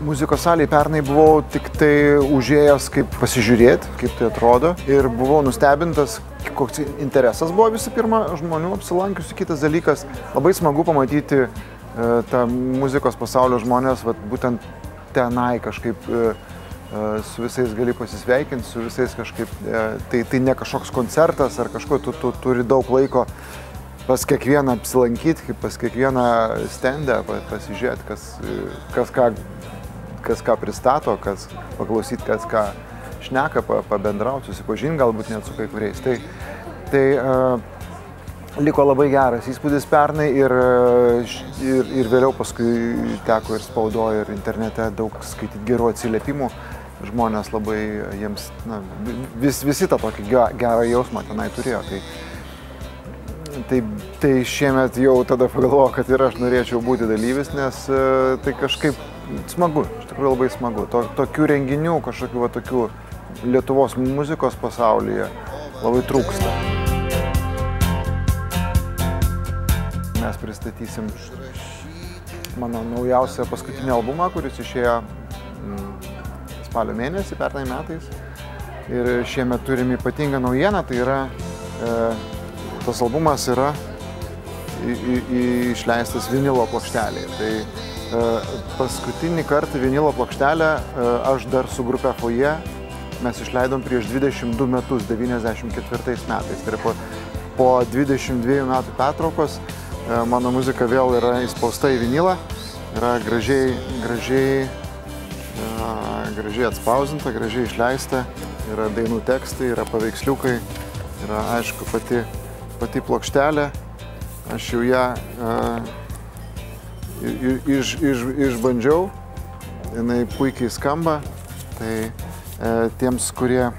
Muzikos salėje pernai buvau tik tai užėjęs kaip pasižiūrėti, kaip tai atrodo. Ir buvau nustebintas, koks interesas buvo visų pirma žmonių apsilankiusių. Kitas dalykas, labai smagu pamatyti e, tą muzikos pasaulio žmonės, vat, būtent tenai kažkaip e, e, su visais gali pasisveikinti, su visais kažkaip, e, tai, tai ne kažkoks koncertas ar kažko, tu, tu turi daug laiko pas kiekvieną apsilankyti, pas kiekvieną stendę, pasižiūrėti, kas, kas, ką, kas ką pristato, kas paklausyti, kas ką šneka, pabendrauti, susipažinti galbūt net su kai kuriais. Tai, tai uh, liko labai geras įspūdis pernai ir, ir, ir vėliau paskui teko ir spaudoje, ir internete daug skaityti gerų atsiliepimų. Žmonės labai jiems, na, vis, visi tą tokį gerą jausmą tenai turėjo. Tai, Tai, tai šiemet jau tada pagalvojau, kad ir aš norėčiau būti dalyvis, nes e, tai kažkaip smagu, iš tikrųjų labai smagu. To, tokių renginių, kažkokių va, tokių Lietuvos muzikos pasaulyje labai trūksta. Mes pristatysim mano naujausią paskutinį albumą, kuris išėjo mm, spalio mėnesį pernai metais. Ir šiemet turim ypatingą naujieną, tai yra e, tas albumas yra į, į, į išleistas vinilo plokštelėje. Tai paskutinį kartą vinilo plokštelę e, aš dar su grupė Foje mes išleidom prieš 22 metus, 94 metais. Tai po, po 22 metų pertraukos e, mano muzika vėl yra įspausta į vinilą, yra gražiai, gražiai, e, gražiai atspausinta, gražiai išleista, yra dainų tekstai, yra paveiksliukai, yra aišku pati pati plokštelė, aš jau ją uh, iš, iš, išbandžiau, jinai puikiai skamba, tai uh, tiems, kurie,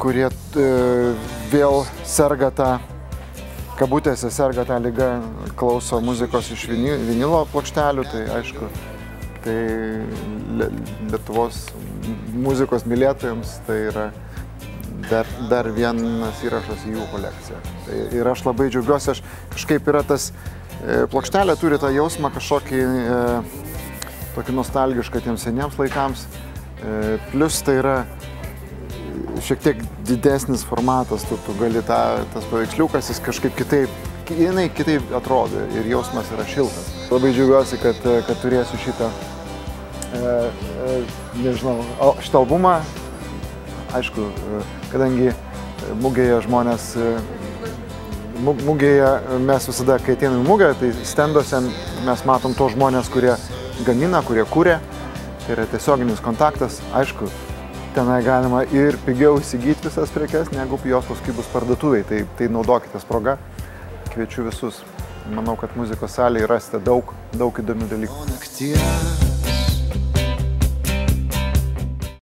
kurie uh, vėl serga tą, kabutėse serga tą lygą, klauso muzikos iš vinilo plokštelių, tai aišku, tai Lietuvos muzikos mylėtojams tai yra dar, dar vienas įrašas į jų kolekciją. Tai, ir aš labai džiaugiuosi, aš kažkaip yra tas, e, plokštelė turi tą jausmą kažkokį e, tokį nostalgišką tiems seniems laikams. E, plus tai yra šiek tiek didesnis formatas, tu, tu gali tą, tas paveiksliukas, jis kažkaip kitaip, jinai kitaip atrodo ir jausmas yra šiltas. Labai džiaugiuosi, kad, kad turėsiu šitą, e, e, nežinau, šitą albumą aišku, kadangi mugėje žmonės, mugėje mes visada, kai ateinam į mugę, tai stenduose mes matom tos žmonės, kurie gamina, kurie kūrė, tai yra tiesioginis kontaktas, aišku, tenai galima ir pigiau įsigyti visas prekes, negu jos paskui bus parduotuviai, tai, tai naudokitės proga, kviečiu visus. Manau, kad muzikos salėje rasite daug, daug įdomių dalykų.